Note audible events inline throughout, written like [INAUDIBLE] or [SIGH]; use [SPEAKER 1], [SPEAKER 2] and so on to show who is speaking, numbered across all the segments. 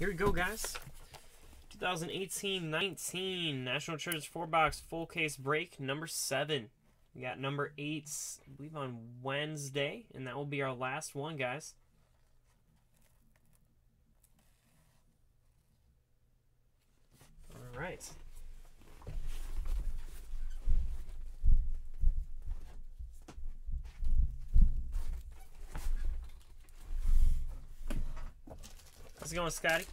[SPEAKER 1] Here we go, guys. 2018-19 National Treasures 4-box full case break number 7. We got number 8, I believe on Wednesday, and that will be our last one, guys. All right. How's it going, Scotty?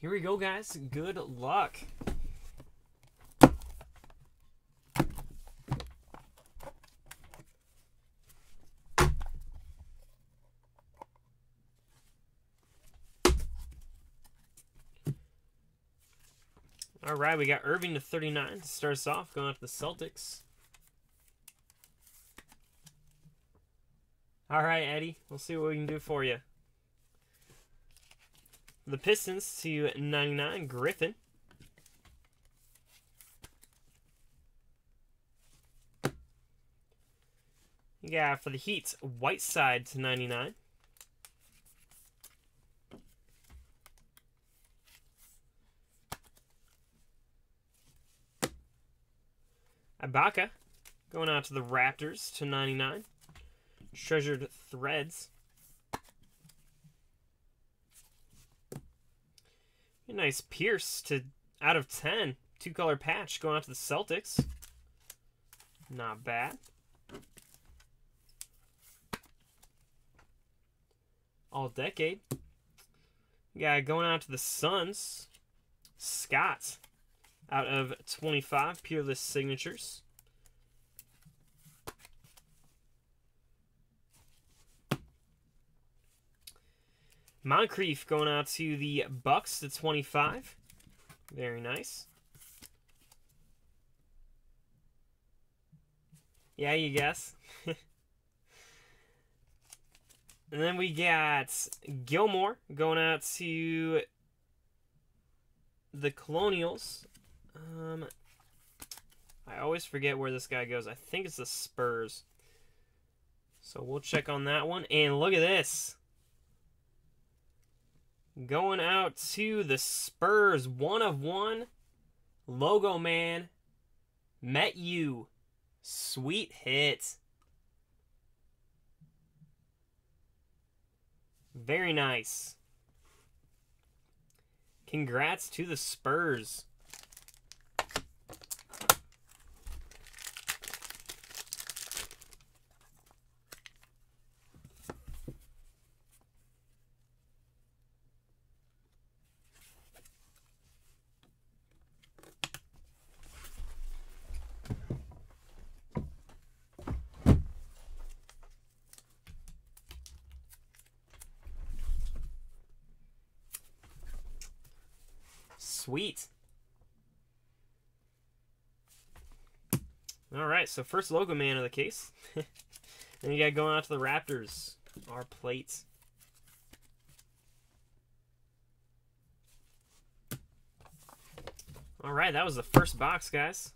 [SPEAKER 1] Here we go, guys. Good luck. All right, we got Irving to 39 to start us off, going to the Celtics. All right, Eddie, we'll see what we can do for you. The Pistons to 99, Griffin. Yeah, for the Heat, Whiteside to 99. Ibaka going out to the Raptors to 99. Treasured Threads. A nice Pierce to out of 10. Two color patch going out to the Celtics. Not bad. All decade. Yeah, going out to the Suns. Scott out of 25 Peerless Signatures. Moncrief going out to the Bucks to 25. Very nice. Yeah, you guess. [LAUGHS] and then we got Gilmore going out to the Colonels. Um, I always forget where this guy goes. I think it's the Spurs. So we'll check on that one. And look at this. Going out to the Spurs, one of one. Logo man. Metu. Sweet hit. Very nice. Congrats to the Spurs. Sweet. All right, so first logo man of the case. [LAUGHS] then you got going out to the Raptors, our plates. All right, that was the first box, guys.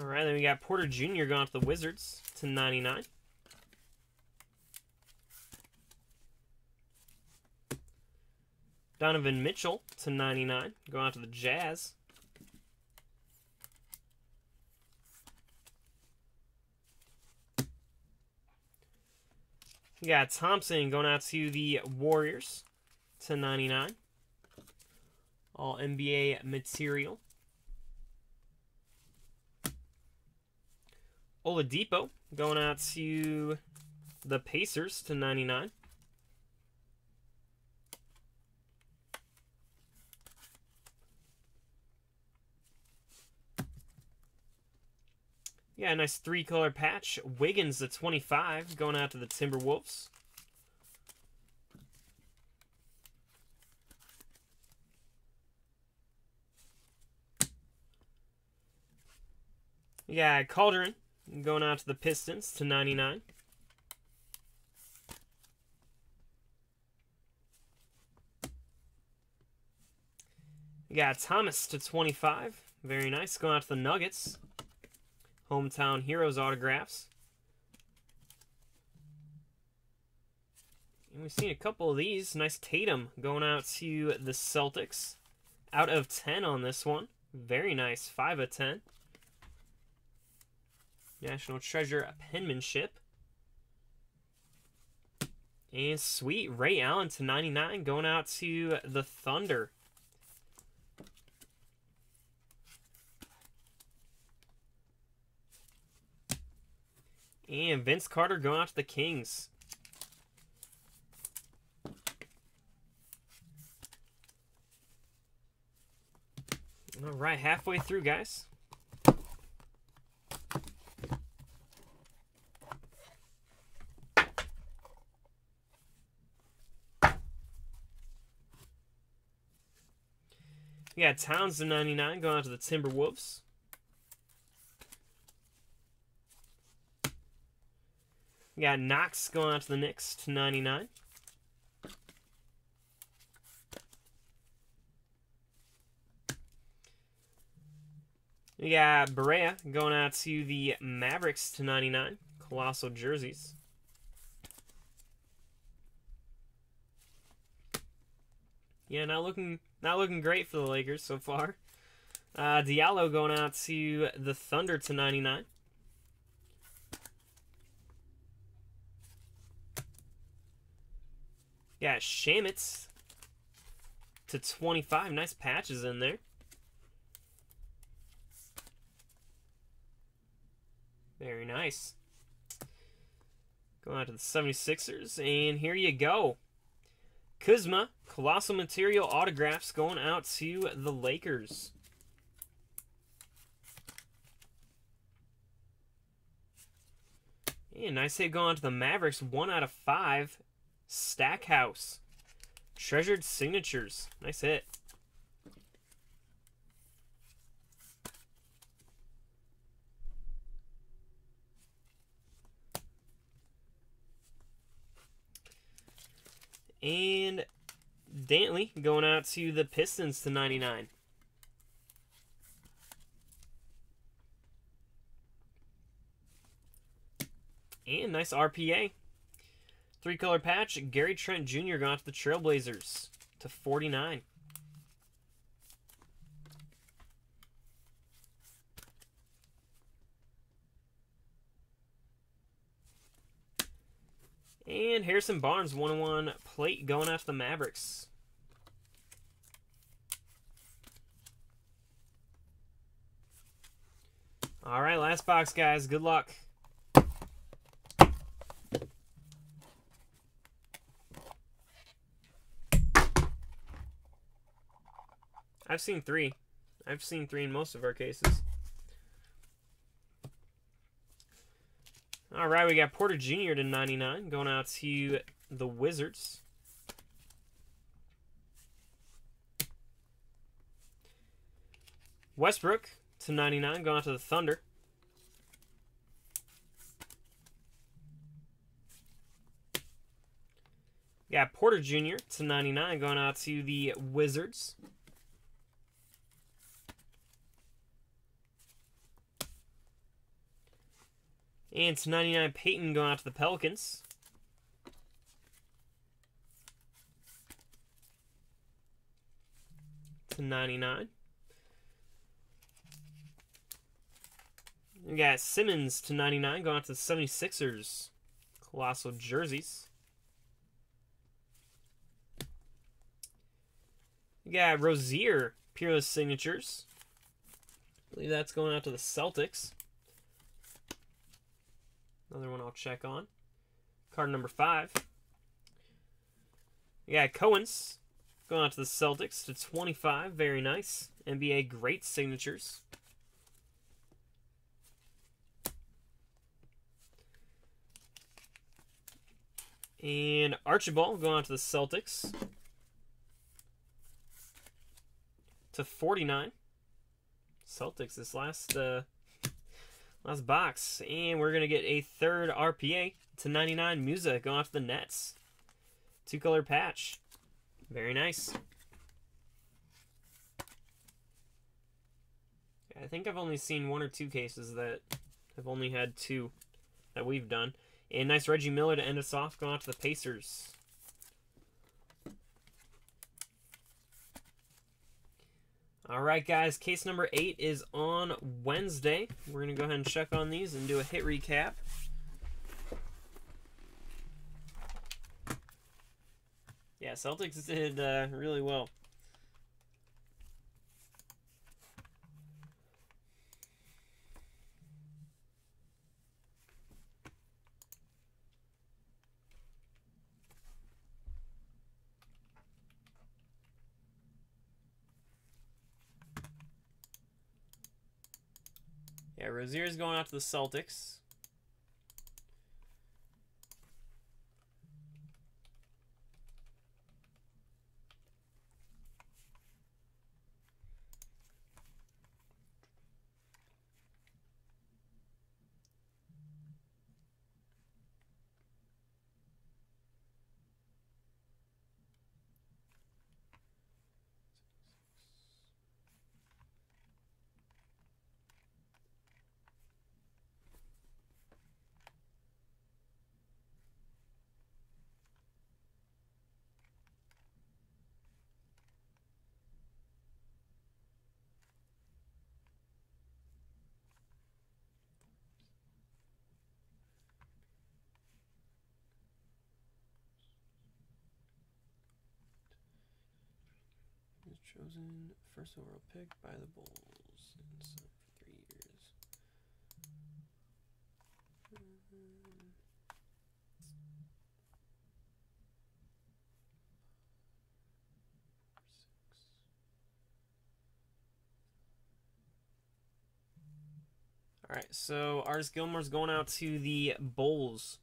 [SPEAKER 1] All right, then got Porter Jr. going to the Wizards to 99. Donovan Mitchell to 99, going out to the Jazz. We got Thompson going out to the Warriors to 99. All NBA material. Oladipo going out to the Pacers to 99. Yeah, a nice three color patch. Wiggins to 25 going out to the Timberwolves. Yeah, Calderon Going out to the Pistons to 99. We got Thomas to 25. Very nice. Going out to the Nuggets. Hometown Heroes autographs. And we've seen a couple of these. Nice Tatum going out to the Celtics. Out of 10 on this one. Very nice. 5 of 10. National Treasure penmanship. And sweet, Ray Allen to 99 going out to the Thunder. And Vince Carter going out to the Kings. All right, halfway through, guys. We got Towns to 99 going out to the Timberwolves. We got Knox going out to the Knicks to 99. We got Barea going out to the Mavericks to 99. Colossal jerseys. Yeah, not looking not looking great for the Lakers so far. Uh, Diallo going out to the Thunder to 99. Yeah, Shamet to 25. Nice patches in there. Very nice. Going out to the 76ers. And here you go. Kuzma, Colossal Material autographs going out to the Lakers. And nice hit going to the Mavericks. One out of five. Stackhouse. Treasured signatures. Nice hit. And Dantley going out to the Pistons to 99. And nice RPA. Three color patch. Gary Trent Jr. going out to the Trailblazers to 49. And Harrison Barnes, 1-1 plate going after the Mavericks. All right, last box, guys. Good luck. I've seen three. I've seen three in most of our cases. All right, we got Porter Jr. to 99 going out to the Wizards. Westbrook to 99 going out to the Thunder. Got Porter Jr. to 99 going out to the Wizards. And to 99 Payton going out to the Pelicans. To 99. We got Simmons to 99 going out to the 76ers. Colossal jerseys. We got Rozier Peerless Signatures. I believe that's going out to the Celtics. Another one I'll check on. Card number five. Got Cowens going out to the Celtics to 25. Very nice. NBA great signatures. And Archibald going out to the Celtics to 49. Celtics this last uh, last box. And we're going to get a third RPA to 99 Musa going off to the Nets. Two color patch. Very nice. I think I've only seen one or two cases that have only had two that we've done. And nice Reggie Miller to end us off going off to the Pacers. All right, guys, case number eight is on Wednesday. We're going to go ahead and check on these and do a hit recap. Yeah, Celtics did uh, really well. Yeah, Rozier's going out to the Celtics. Chosen first overall pick by the Bulls in for three years. Mm-hmm. All right, so Artis Gilmore's going out to the Bulls.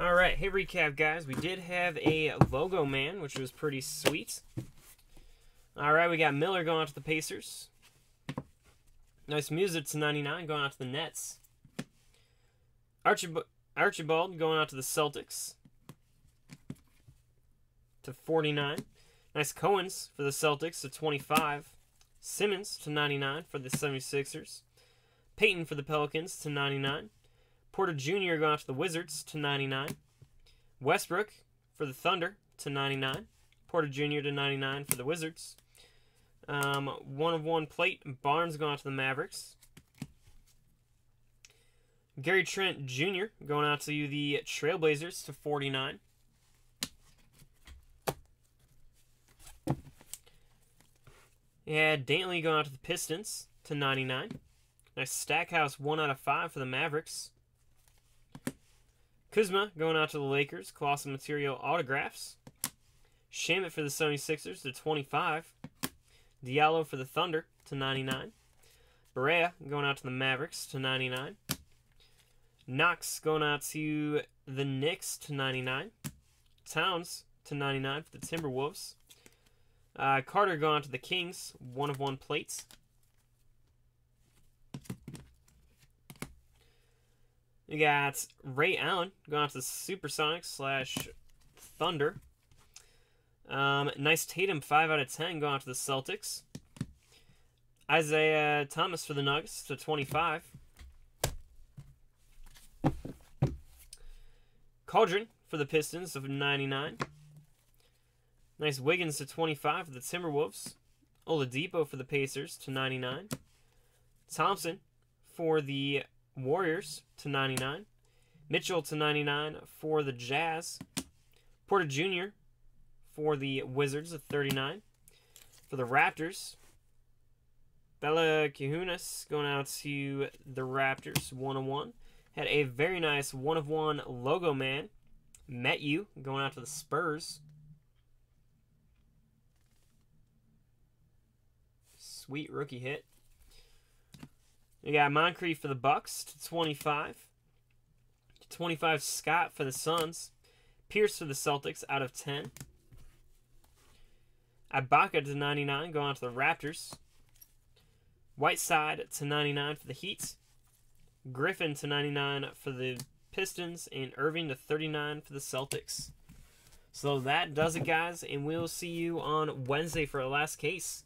[SPEAKER 1] All right, hey recap, guys. We did have a logo man, which was pretty sweet. All right, we got Miller going out to the Pacers. Nice Musa to 99 going out to the Nets. Archib Archibald going out to the Celtics to 49. Nice Cowens for the Celtics to 25. Simmons to 99 for the 76ers. Payton for the Pelicans to 99. Porter Jr. going out to the Wizards to 99. Westbrook for the Thunder to 99. Porter Jr. to 99 for the Wizards. Um, one of one plate. Barnes going out to the Mavericks. Gary Trent Jr. going out to the Trailblazers to 49. Yeah, Dantley going out to the Pistons to 99. Nice Stackhouse 1 out of 5 for the Mavericks. Kuzma going out to the Lakers. Colossal Material Autographs. Shamet for the 76ers to 25. Diallo for the Thunder to 99. Barea going out to the Mavericks to 99. Knox going out to the Knicks to 99. Towns to 99 for the Timberwolves. Uh, Carter going out to the Kings, one of one plates. We got Ray Allen going out to the Supersonics slash Thunder. Um, nice Tatum, 5 out of 10, going out to the Celtics. Isaiah Thomas for the Nuggets to 25. Calderon for the Pistons of 99. Nice Wiggins to 25 for the Timberwolves. Oladipo for the Pacers to 99. Thompson for the Warriors to 99. Mitchell to 99 for the Jazz. Porter Jr. for the Wizards at 39. For the Raptors, Valanciunas going out to the Raptors 101. Had a very nice one of one logo man. Metu going out to the Spurs. Sweet rookie hit. We got Moncrief for the Bucks to 25. 25 Scott for the Suns. Pierce for the Celtics out of 10. Ibaka to 99 going on to the Raptors. Whiteside to 99 for the Heat. Griffin to 99 for the Pistons. And Irving to 39 for the Celtics. So that does it, guys. And we'll see you on Wednesday for our last case.